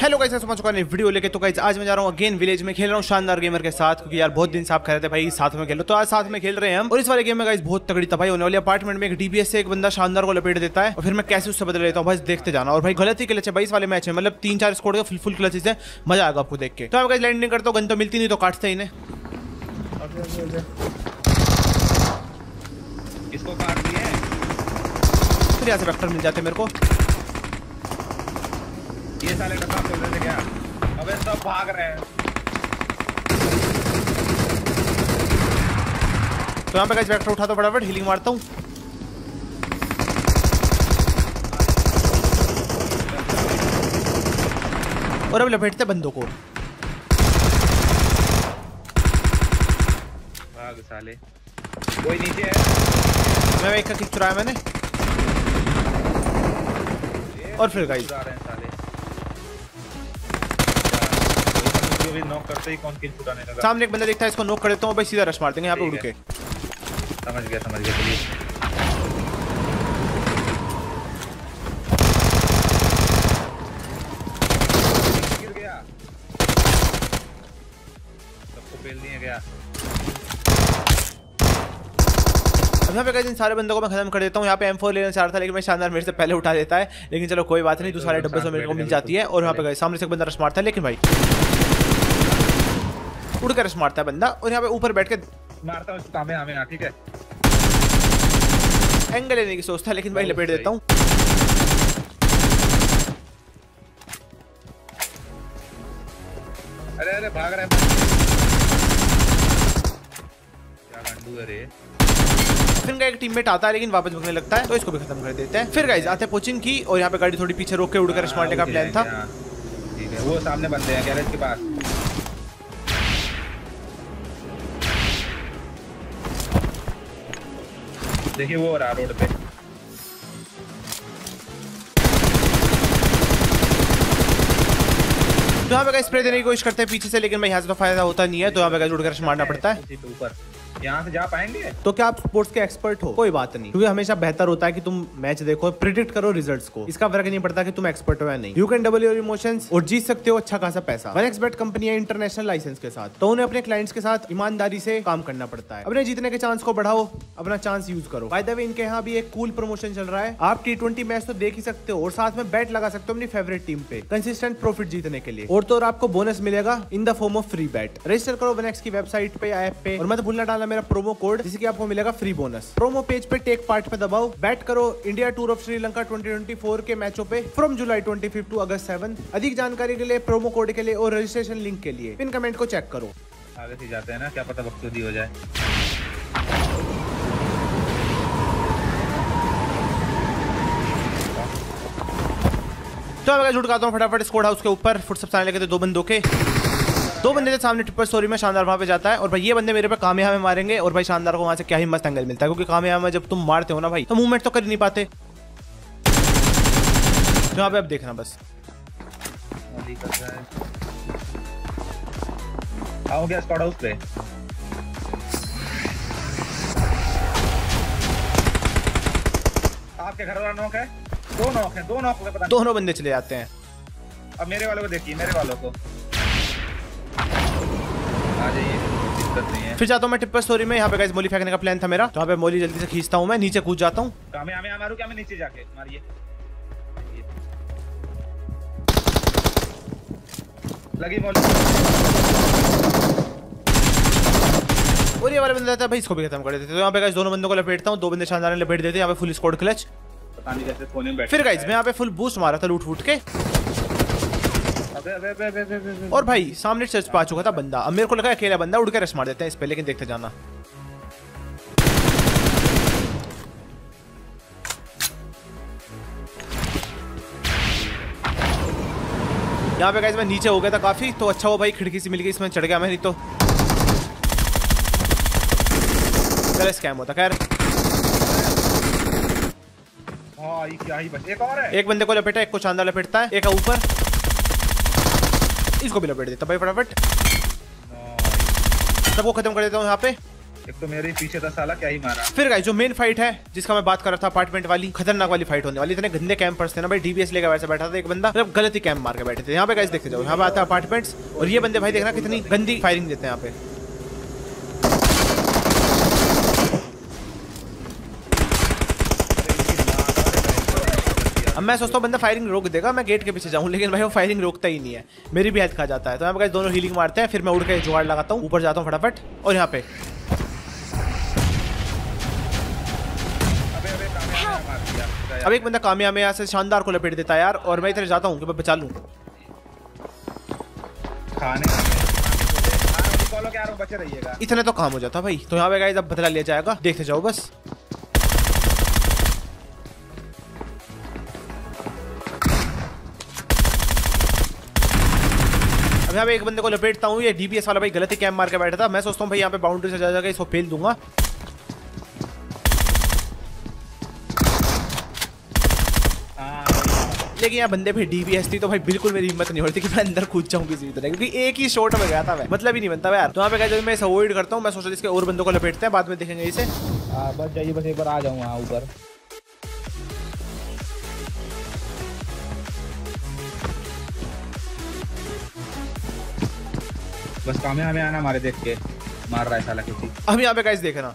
Hello guys मैं चुका नहीं वीडियो लेके तो गाइस आज मैं जा रहा हूँ अगेन विलेज में खेल रहा हूँ शानदार गेमर के साथ क्योंकि यार बहुत दिन से आप कह रहे थे भाई साथ में खेलो। तो आज साथ में खेल रहे हैं हम और इस वाले गेम में गाइस बहुत तगड़ी तबाही होने वाली अपार्टमेंट में एक डीबीएस से एक बंदा शानदार को लपेट देता है और फिर मैं कैसे उससे बदल लेता हूँ बस देखते जाना। और भाई गलत क्लच है भाई इस वाले मैच में मतलब तीन चार स्कोर का फुल फुल क्लचेस है मज़ा आएगा आपको देख के। तो आप गाइस लैंडिंग करता हूँ गन तो मिलती नहीं तो काटते ही इन्हें इसको काट दिए फिर यहाँ से वेक्टर मिल जाते मेरे को। ये साले डब्बा खोल रहे थे क्या? अबे सब भाग रहे हैं। तो यहाँ पे गाइस वेक्टर उठाता हूँ फटाफट हीलिंग मारता हूँ। और अब लपेटते बंदों को। भाग साले। कोई नीचे है? मैं एक का किक चुराया मैंने। और फिर गाइस भी नॉक करते ही कौन किल चुराने लगा? सामने एक बंदा देखता है इसको नोक कर देता हूँ भाई सीधा रश मार देंगे यहाँ पे उड़ के समझ गया समझ गया चलिए अब यहाँ पे गाइस इन सारे बंदों को मैं खत्म कर देता हूँ। यहाँ पे M4 लेने से आ रहा था लेकिन मैं शानदार मेरे से पहले उठा देता है। लेकिन चलो कोई बात नहीं दूसरे डब्बे से मेरे को मिल जाती है। और यहाँ पे सामने से एक बंदा रश मारता है लेकिन भाई उड़ के रश मारता है बंदा और यहाँ पे ऊपर बैठ के मारता हूँ कामे हमें ना ठीक है। एंगल लेने की सोचता है लेकिन भाई लपेट देता हूँ। अरे अरे भाग रहा है। क्या गंडू फिर इनका एक टीममेट आता है लेकिन वापस भगने लगता है तो इसको भी खत्म कर देते हैं। फिर गाइस आते हैं कोचिंग की और यहाँ पे गाड़ी थोड़ी पीछे रोक के उड़ के रश मारने का प्लान था। हाँ, ठीक है वो सामने बंदे हैं गैरेज के पास। देखिए वो रहा रोड पे तो यहाँ पे स्प्रे देने की कोशिश करते हैं पीछे से लेकिन भाई यहाँ से तो फ़ायदा होता नहीं है तो यहाँ पे रश मारना पड़ता है। ऊपर। यहाँ से जा पाएँगे? तो क्या आप स्पोर्ट्स के एक्सपर्ट हो? कोई बात नहीं। क्योंकि हमेशा बेहतर होता है कि तुम मैच देखो प्रिडिक्ट करो रिजल्ट्स को। इसका फ़र्क नहीं पड़ता कि तुम एक्सपर्ट हो या नहीं। You can double your emotions और जीत सकते हो अच्छा खासा पैसा। वन एक्सबेट कंपनी है इंटरनेशनल लाइसेंस के साथ। तो उन्हें अपने क्लाइंट्स के साथ ईमानदारी से काम करना पड़ता है। अपने जीतने के चांस को बढ़ाओ, अपना चांस यूज़ करो। बाय द वे इनके यहाँ भी एक कूल प्रमोशन चल रहा है। आप टी ट्वेंटी मैच तो देख ही सकते हो और साथ में बैट लगा सकते हो अपनी फेवरेट टीम पे। कंसिस्टेंट प्रॉफिट जीतने के लिए। और तो और आपको बोनस मिलेगा in the form of free bet register करो वन की वेबसाइट पे ऐप पे। और मत भूलना, डालना मेरा प्रोमो कोड जिससे कि आपको मिलेगा फ्री बोनस प्रोमो पेज पे टेक पार्ट पे दबाओ. बैट करो इंडिया टूर ऑफ़ श्रीलंका 2024 के मैचों पे फ्रॉम जुलाई 25 टू अगस्त 7 अधिक जानकारी के लिए प्रोमो कोड के लिए और रजिस्ट्रेशन लिंक के लिए. पिन कमेंट को चेक करो. आगे से जाते हैं ना क्या पता बकचोदी हो जाए। तो मैं झुटकाता हूँ फटाफट स्कोर हाउस के ऊपर. फुट सब लगे थे दो बंदों के. दो बंदे थे सामने ट्रिपल स्टोरी में शानदार वहाँ पे जाता है और भाई ये बंदे मेरे पे कामयाब में मारेंगे और भाई शानदार को वहाँ से क्या ही मस्त एंगल मिलता है क्योंकि कामयाब में जब तुम मारते हो ना भाई तो मूवमेंट तो कर ही नहीं पाते। यहाँ पे अब देखना बस। है आओ गया स्क्वाड हाउस पे। आपके घर वाला नॉक है? दो नॉक है दो नॉक है पता नहीं। दोनों बंदे चले जाते हैं। अब मेरे वालों को देखिए मेरे वालों को। आ जाइए फिर जाता हूँ मैं ट्रिपल स्टोरी में। यहाँ पे गाइस मोली फेंकने का प्लान था मेरा। तो यहाँ पे मोली जल्दी से खींचता हूँ मैं नीचे कूद जाता हूँ। कामे हमें मारू क्या? मैं नीचे जाके मारिए। ये। लगी मोली। और ये वाला बंदा था भाई इसको भी खत्म कर देते। तो यहाँ पे गाइस दोनों बंदों को लपेटता हूँ दो बंदे शानदार लपेट देते हैं। यहाँ पे फुल स्कोर क्लच पता नहीं कैसे कोने में फिर गाइस मैं यहाँ पे फुल बूस्ट मारा था लूट फूट के अबे अबे अबे अबे अबे अबे और भाई सामने चर्च पे चुका था बंदा। अब मेरे को लगा अकेला बंदा उड़ के रश मार देते हैं इस पे लेकिन देखते जाना। यहाँ पे गाइस मैं नीचे हो गया था काफ़ी तो अच्छा हो भाई खिड़की से मिल गई इसमें चढ़ गया मैं नहीं तो। चलो स्कैम होता खैर। हाँ ही एक और है। एक बंदे को लपेटा एक को चांदा लपेटता है एक ऊपर। इसको भी लपेट देता भाई फटाफट। सबको खत्म कर देता हूँ यहाँ पे। एक तो मेरे पीछे था साला क्या ही मारा। फिर गाइस जो मेन फाइट है जिसका मैं बात कर रहा था अपार्टमेंट वाली खतरनाक वाली फाइट होने वाली इतने गंदे कैंपर्स थे ना भाई डीबीएस लेकर वैसे बैठा था एक बंदा मतलब गलत ही कैंप मार के बैठे थे। यहाँ पे गाइस देखते जाओ यहाँ पे आता है अपार्टमेंट्स और ये बंदे भाई देखना कितनी गंदी फायरिंग देते हैं यहाँ पे। अब मैं सोचता हूँ बंदा फायरिंग रोक देगा मैं गेट के पीछे जाऊँ लेकिन भाई वो फायरिंग रोकता ही नहीं है। मेरी भी हेल्थ खा जाता है। तो पे दोनों हीलिंग मारते हैं फिर मैं उड़ के जुगाड़ लगाता हूँ ऊपर जाता हूँ फटाफट और यहाँ पे। अबे है, एक बंदा कामयाब में यहाँ से शानदार को लपेट देता है यार और मैं इधर जाता हूँ कि मैं बचा लूँ। हाँ, इतने तो काम हो जाता भाई। तो यहाँ पे गाइस अब बदला लिया जाएगा। देखते जाओ बस। अब यहाँ पे एक बंदे को लपेटता हूँ, ये डीपीएस वाला भाई गलत ही कैम मार के बैठा था। मैं सोचता हूँ भाई यहाँ पे बाउंड्री से जा जाकर इसको फेल दूँगा। हाँ लेकिन यहाँ बंदे पे डीबीएस थी तो भाई बिल्कुल मेरी हिम्मत नहीं होती कि मैं अंदर कूद जाऊँ किसी तरह, क्योंकि एक ही शॉट में गया था मैं। मतलब ही नहीं बनता यार। तो यहाँ पे जब मैं इसे अवॉइड करता हूँ, मैं सोचा इसके और बंदों को लपेटते हैं, बाद में देखेंगे इसे। हाँ बस जाइए, बस एक बार आ जाऊँ ऊपर। बस कामयाब में आना, हमारे देख के मार रहा है साला किसी। अब यहाँ पे गाइस देखना।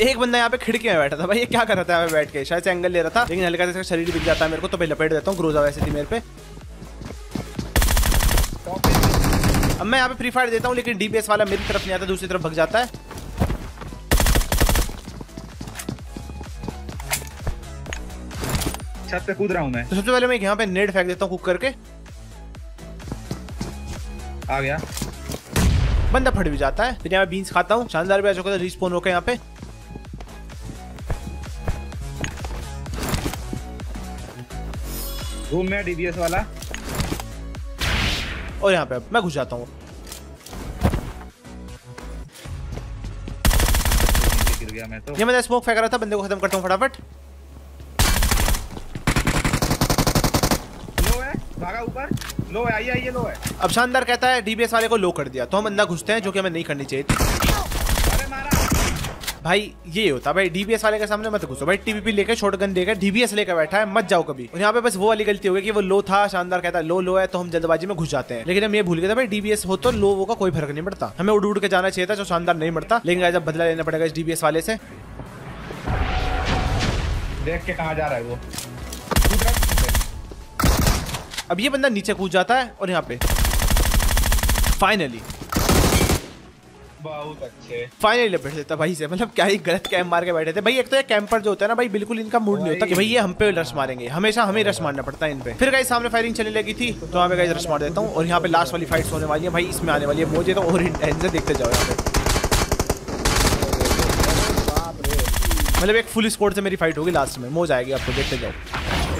एक बंदा यहाँ पे खिड़की में बैठा था भाई, ये क्या कर रहा था यहाँ पे बैठ के? शायद से एंगल ले रहा था। लेकिन हल्का से शरीर बिक जाता है मेरे को तो भाई लपेट देता हूँ ग्रोजा वैसे थी मेरे पे। अब मैं यहाँ पे फ्री फायर देता हूँ, लेकिन डीपीएस वाला मेरी तरफ़ नहीं आता, दूसरी तरफ़ भग जाता है। छत पे कूद रहा हूँ मैं। तो सबसे पहले मैं यहाँ पे नेट फेंक देता हूँ कुक करके। आ गया। बंदा फट भी जाता है। फिर यहाँ पे बीन्स खाता हूँ। शानदार भी आ चुका था रिस्पोन होकर यहाँ पे। रूम में डीबीएस वाला। और यहाँ पे मैं घुस जाता हूँ। गया मैं तो। ये मैंने स्मोक फेंक रहा था बंदे को खत्म करता हूँ फटाफट लो है भागा ऊपर लो है आइए आइए लो है। अब शानदार कहता है डीबीएस वाले को लो कर दिया। तो हम अंदर घुसते हैं जो कि हमें नहीं करनी चाहिए थी। भाई ये होता भाई डीबीएस वाले के सामने मत घुसो। भाई टीवीपी लेकर शॉटगन देकर डीबीएस लेकर बैठा है मत जाओ कभी। और यहाँ पे बस वो वाली गलती हो गई कि वो लो था शानदार कहता है लो लो है तो हम जल्दबाजी में घुस जाते हैं। लेकिन हम ये भूल गए थे भाई डीबीएस हो तो लो वो का कोई फ़र्क नहीं पड़ता। हमें उड़ उड़ के जाना चाहिए था जो शानदार नहीं पड़ता लेकिन अब बदला लेना पड़ेगा इस डीबीएस वाले से। देख के कहा जा रहा है वो। अब ये बंदा नीचे कूद जाता है और यहाँ पे। फाइनली बहुत अच्छे। फाइनली लपेट देता भाई से। मतलब क्या ही गलत कैम्प मार के बैठे थे। भाई एक तो ये कैंपर जो होता है ना भाई बिल्कुल इनका मूड नहीं होता कि भाई। ये हम पे रश मारेंगे। हमेशा हमें रश मारना पड़ता है इन पे। फिर गाइस सामने फायरिंग चलने लगी थी तो यहाँ पे गाइस रश मार देता हूँ। और यहाँ पे लास्ट वाली फाइट होने वाली है भाई इसमें आने वाली है। मुझे तो और इंटेंस देखते जाओ यहाँ पे। मतलब एक फुल स्कोर से मेरी फाइट होगी लास्ट में। मोज आएगी आपको देखते जाओ कहाँ जा रहा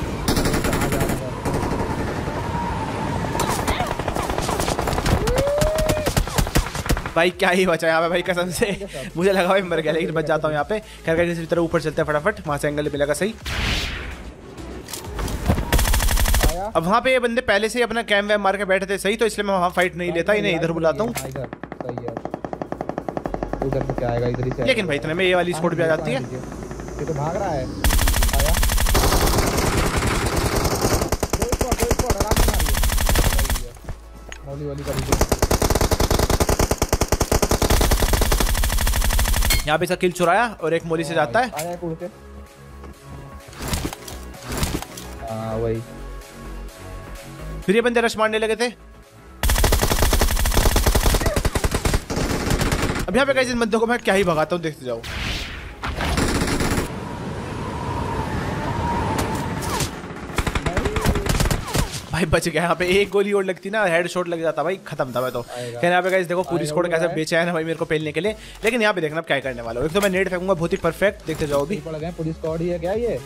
है भाई क्या ही बचा यहाँ पे भाई कसम से। मुझे लगा भाई मर गया लेकिन बच जाता हूँ यहाँ पे। खैर किसी तरह ऊपर चलते हैं फटाफट। वहाँ से एंगल मिलेगा सही। अब वहाँ पे ये बंदे पहले से ही अपना कैम वैम मार के बैठे थे सही तो इसलिए मैं वहाँ फाइट नहीं लेता इन्हें इधर बुलाता हूँ। हाँ, इधर। सही है। उधर से क्या आएगा इधर ही से लेकिन भाई इतने में ये वाली स्कोर भी आ जाती है। ये तो भाग रहा है। आया। मारिए सही वाली कर दीजिए यहाँ पे इसका किल चुराया और एक मोली से जाता है। उड़ के। हाँ वही। फिर ये बंदे रश मारने लगे थे। अब यहाँ पे कई इन बंदों को मैं क्या ही भगाता हूँ देखते जाओ। भाई बच गया। यहाँ पे एक गोली और लगती ना हेड शॉट लग जाता भाई खत्म था मैं तो। आएगा। यहाँ पे गाइस देखो पूरी स्कोर कैसे रहा है। है भाई मेरे को पेलने के लिए। लेकिन यहाँ पे देखना क्या करने वाला हूँ। एक तो मैं नेट फेंकूँगा बहुत ही परफेक्ट देखते जाओ गए पुलिस स्क्वाड ही है क्या ये?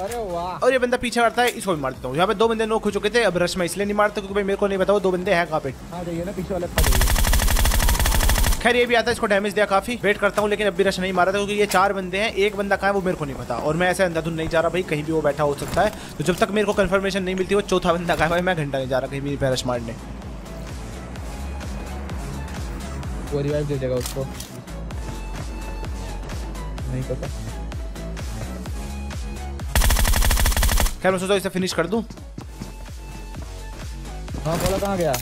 अरे और ये बंदा पीछे हटता है इसको भी मार देता हूँ। यहाँ पे दो बंदे नोक हो चुके थे अब रश में इसलिए नहीं मारता क्योंकि भाई मेरे को नहीं पता वो दो बंदे हैं कहाँ पे। आ जाइए ना पीछे वाले खैर ये भी आता है इसको डैमेज दिया काफ़ी। वेट करता हूँ लेकिन अब भी रश नहीं मारा था क्योंकि ये चार बंदे हैं एक बंदा कहाँ है वो मेरे को नहीं पता। और मैं ऐसे अंधाधुन नहीं जा रहा भाई कहीं भी वो बैठा हो सकता है। तो जब तक मेरे को कंफर्मेशन नहीं मिलती वो चौथा बंदा कहाँ है भाई मैं घंटा नहीं जा रहा कहीं भी रश मारने। वो रिवाइव दे देगा उसको। नहीं पता। खैर मैं सोचा इसे फिनिश कर दूँ। हाँ बोला कहाँ गया?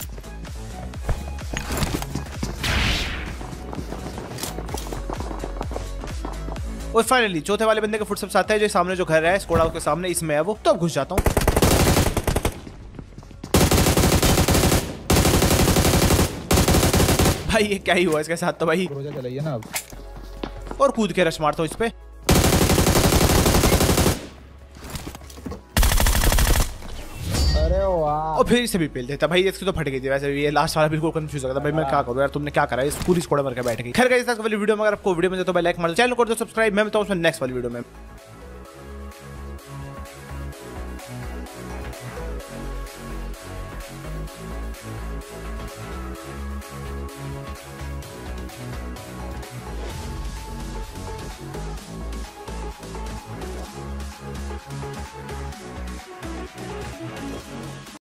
और फाइनली चौथे वाले बंदे का फुटस्टेप्स आते हैं जो सामने जो घर है स्कोडा के सामने इसमें है वो। तो अब घुस जाता हूँ। भाई ये क्या ही हुआ इसके साथ तो भाई? रोजा चलाइए ना अब। और कूद के रश मारता हूँ इस पे। और फिर इसे भी पेल देता भाई, इसकी तो फट गई थी वैसे भी। ये लास्ट वाला बिल्कुल कंफ्यूज हो गया भाई, मैं क्या करूँ यार? तुमने क्या करा? इस पूरी स्कोड मर के बैठ गई। खैर गई इसका वाली वीडियो में अगर आपको वीडियो में तो भाई लाइक मार चैनल कर दो सब्सक्राइब मैं बताऊँ उसमें नेक्स्ट वाली वीडियो में।